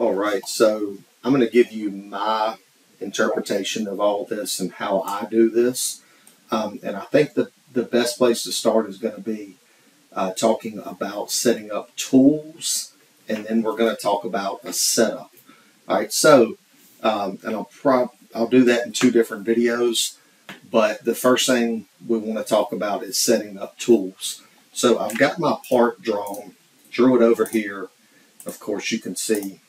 All right, so I'm going to give you my interpretation of all this and how I do this. Um, and I think that the best place to start is going to be uh, talking about setting up tools, and then we're going to talk about a setup. All right, so um, and I'll pro- I'll do that in two different videos. But the first thing we want to talk about is setting up tools. So I've got my part drawn, drew it over here. Of course, you can see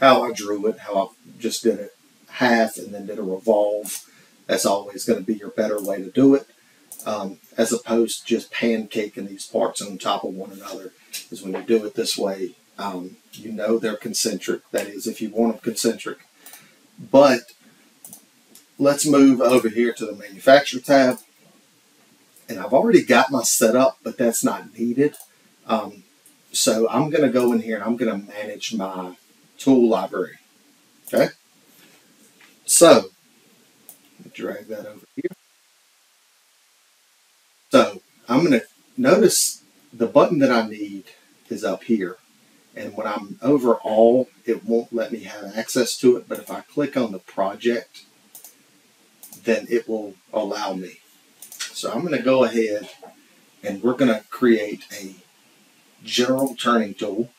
how I drew it, how I just did it half and then did a revolve. That's always going to be your better way to do it, um, as opposed to just pancaking these parts on top of one another. Because when you do it this way, um, you know they're concentric. That is, if you want them concentric. But let's move over here to the manufacturer tab. And I've already got my setup, but that's not needed. Um, so I'm going to go in here and I'm going to manage my tool library. Okay? So, drag that over here. So, I'm going to notice the button that I need is up here. And when I'm over all, it won't let me have access to it. But if I click on the project, then it will allow me. So I'm going to go ahead and we're going to create a general turning tool.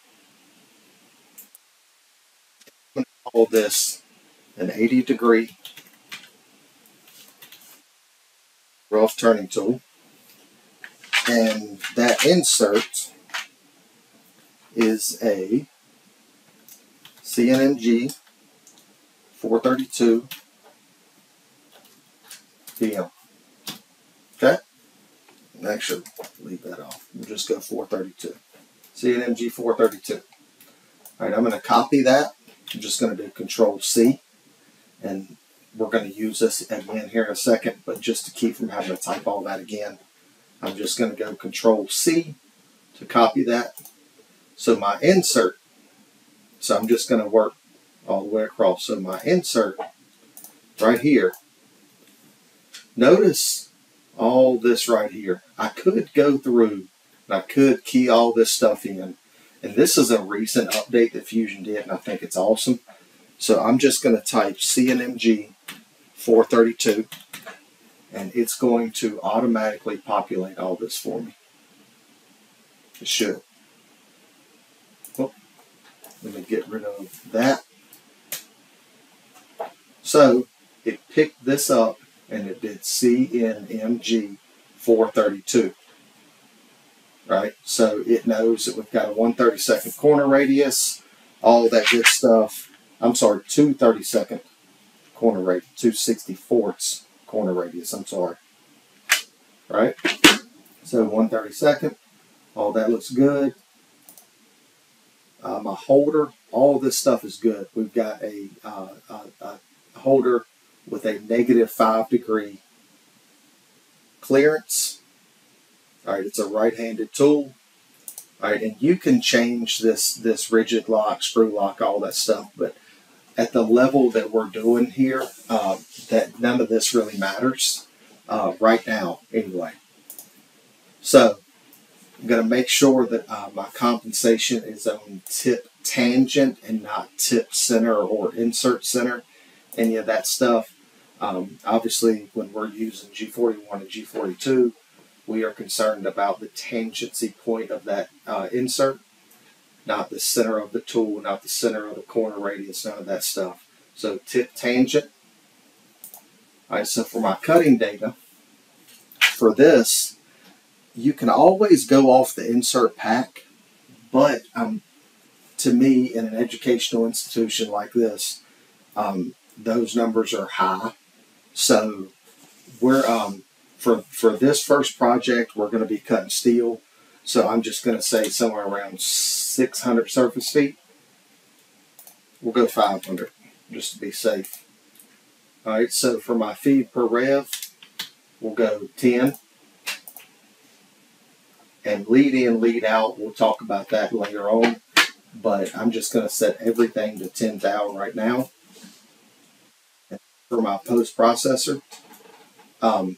Call this an 80 degree rough turning tool. And that insert is a CNMG 432 PM. Okay? Actually, leave that off. We'll just go 432. CNMG 432. All right, I'm going to copy that. I'm just going to do Control C. And we're going to use this again here in a second, but just to keep from having to type all that again, I'm just going to go Control C to copy that so my insert, so I'm just going to work all the way across. So my insert right here, notice all this right here. I could go through and I could key all this stuff in. And this is a recent update that Fusion did, and I think it's awesome. So I'm just going to type CNMG 432, and it's going to automatically populate all this for me. It should. Oh, let me get rid of that. So it picked this up and it did CNMG 432. Right? So it knows that we've got a 130 second corner radius, all that good stuff. I'm sorry, 230 second corner radius, 264ths corner radius, I'm sorry. Right? So 130 second, all that looks good uh, my holder, all this stuff is good. We've got a, uh, a, a holder with a negative five degree clearance. All right, it's a right-handed tool. All right, and you can change this this rigid lock, screw lock, all that stuff, but at the level that we're doing here, uh, that none of this really matters uh, right now, anyway. So I'm going to make sure that uh, my compensation is on tip tangent and not tip center or insert center, any of that stuff. Um, obviously, when we're using G41 and G42, we are concerned about the tangency point of that uh, insert, not the center of the tool, not the center of the corner radius, none of that stuff. So tip tangent. All right, so for my cutting data, for this, you can always go off the insert pack, but um, to me, in an educational institution like this, um, those numbers are high. So we're um, for for this first project, we're going to be cutting steel. So I'm just going to say somewhere around 600 surface feet. We'll go 500 just to be safe. All right, so for my feed per rev, we'll go 10 and lead in, lead out. We'll talk about that later on. But I'm just going to set everything to 10 thou right now. for my post processor, um,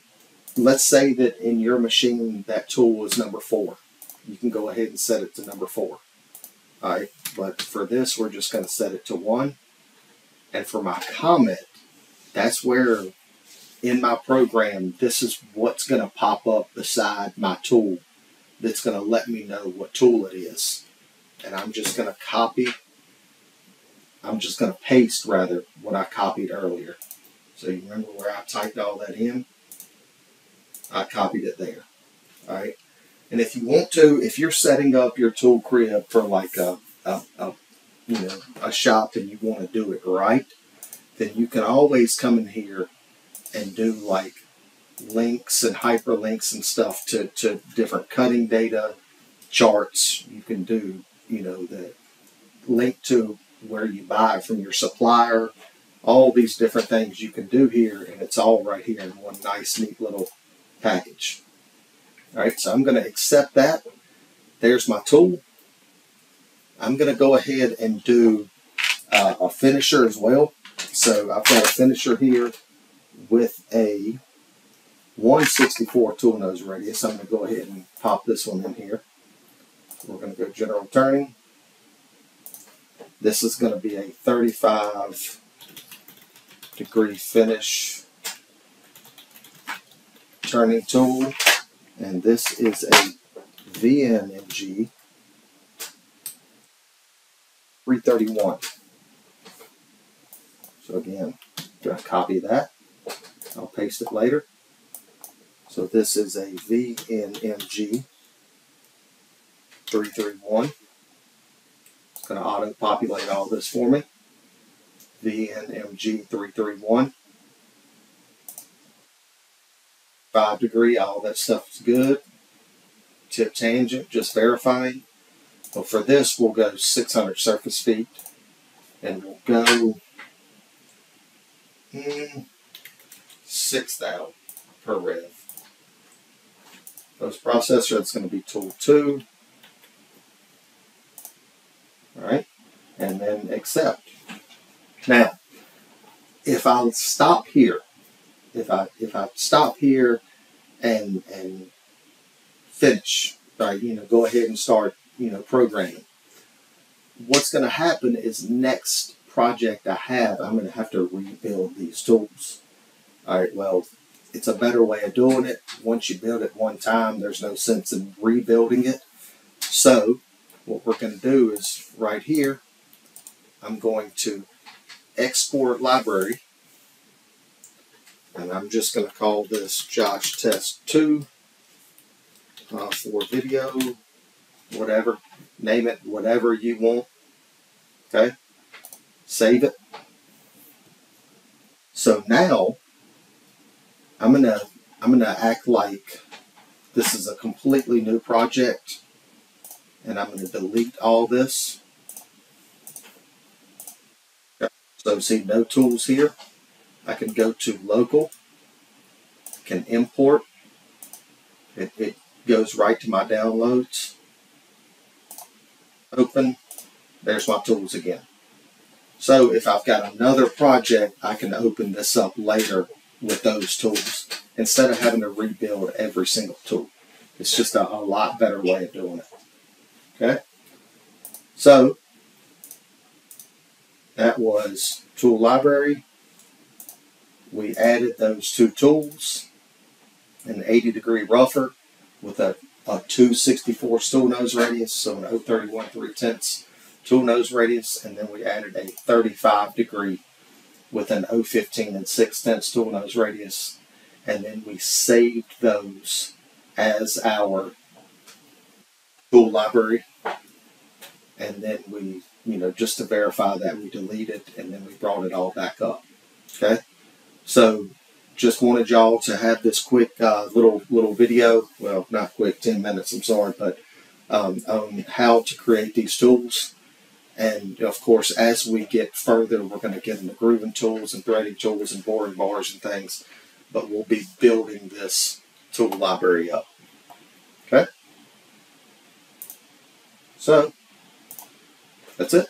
let's say that in your machine that tool is number four. You can go ahead and set it to number four. All right, but for this, we're just going to set it to one. And for my comment, that's where in my program, this is what's going to pop up beside my tool that's going to let me know what tool it is. And I'm just going to copy, I'm just going to paste rather what I copied earlier. So you remember where I typed all that in? I copied it there. All right. And if you want to, if you're setting up your tool crib for like a, a, a you know a shop and you want to do it right, then you can always come in here and do like links and hyperlinks and stuff to, to different cutting data charts. You can do, you know, the link to where you buy from your supplier, all these different things you can do here, and it's all right here in one nice, neat little package. All right, so I'm going to accept that. There's my tool. I'm going to go ahead and do uh, a finisher as well. So I've got a finisher here with a 164 tool nose radius. I'm going to go ahead and pop this one in here. We're going to go general turning. This is going to be a 35 degree finish turning tool and this is a VNMG 331. So again, just copy that. I'll paste it later. So this is a VNMG 331. It's going to auto-populate all this for me. VNMG 331. 5 degree, all that stuff is good. Tip tangent, just verifying. But for this, we'll go 600 surface feet. And we'll go mm, 6,000 per rev. Post processor, it's going to be tool 2. Alright, and then accept. Now, if I stop here, if I if I stop here and and finish, right, you know, go ahead and start, you know, programming. What's going to happen is next project I have, I'm going to have to rebuild these tools. All right, well, it's a better way of doing it. Once you build it one time, there's no sense in rebuilding it. So, what we're going to do is right here, I'm going to export library and I'm just going to call this Josh Test 2 uh, for video, whatever. Name it whatever you want. Okay? Save it. So now I'm gonna I'm gonna act like this is a completely new project and I'm gonna delete all this. So see no tools here. I can go to local, can import. It, it goes right to my downloads. Open. There's my tools again. So if I've got another project, I can open this up later with those tools instead of having to rebuild every single tool. It's just a, a lot better way of doing it. Okay? So that was tool library we added those two tools, an 80 degree rougher with a, a 264 tool nose radius, so an 031 3 tenths tool nose radius, and then we added a 35 degree with an 015 and 6 tenths tool nose radius, and then we saved those as our tool library, and then we, you know, just to verify that we deleted, and then we brought it all back up. Okay. So just wanted y'all to have this quick uh, little little video. Well, not quick, 10 minutes, I'm sorry, but um, on how to create these tools. And of course, as we get further, we're going to get into grooving tools and threading tools and boring bars and things. But we'll be building this tool library up. Okay? So, that's it.